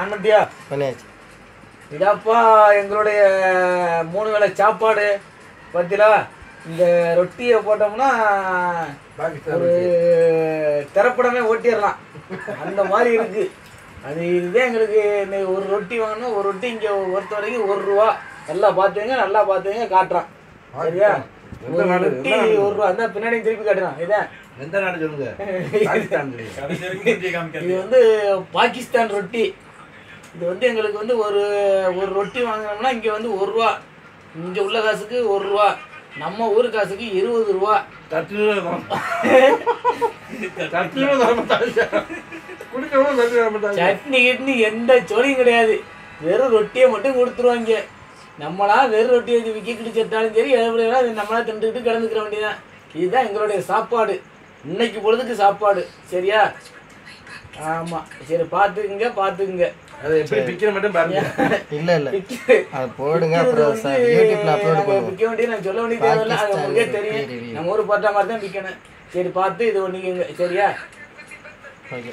அண்ணட்டியா பண்ணியாச்சு. இதாப்பா எங்களுடைய மூணு வேளை சாப்பாடு. பார்த்தீங்களா இந்த ரொட்டியை போட்டோம்னா ஒரு திரைப்படமே ஓட்டிடலாம். அந்த மாதிரி இருக்கு. அது இதுதான் எங்களுக்கு இன்னைக்கு ஒரு ரொட்டி வாங்கணும். ஒரு ரொட்டி இங்கே பொறுத்த வரைக்கும் ஒரு ரூபா. நல்லா பார்த்துங்க நல்லா பார்த்துங்க காட்டுறான். சரியா? எந்த நாடு? ஒரு ரூபா. அந்த பின்னாடி திருப்பி காட்டுறான் இதான் எந்த நாடு சொல்லுங்க. இது வந்து பாகிஸ்தான் ரொட்டி. இது வந்து எங்களுக்கு வந்து ஒரு ஒரு ரொட்டி வாங்கினோம்னா இங்கே வந்து ஒரு ரூபா. இங்கே உள்ள காசுக்கு ஒரு ரூபா. நம்ம ஊர் காசுக்கு இருபது ரூபா. சட்னி கிட்னி எந்த சோழியும் கிடையாது. வெறும் ரொட்டியை மட்டும் கொடுத்துருவாங்க. நம்மளா வெறும் ரொட்டியை வச்சு விக்கிட்டு செத்தாலும் சரி வேணா அது நம்மளா திண்டுக்கிட்டு கிடந்துக்கிற வேண்டியதான் இதுதான் எங்களுடைய சாப்பாடு. இன்னைக்கு பொழுதுக்கு சாப்பாடு. சரியா? ஆமா. சரி பார்த்துக்குங்க பார்த்துக்குங்க. அதை எப்படி பிக்கிற மட்டும் பாருங்க. இல்ல இல்ல. அது போடுங்க அப்புறம் ச- யூடியூப்ல அப்லோட் பண்ணுவோம். விற்க வேண்டியது நான் சொல்ல வேண்டியது தேவையில்ல அது உங்களுக்கே ரொட்டி தெரியும். நம்ம ஊர் பார்த்தா மாதிரி தான் விற்கணும் சரி பார்த்து இது ஒன்றிக்கங்க சரியா? ஓகே.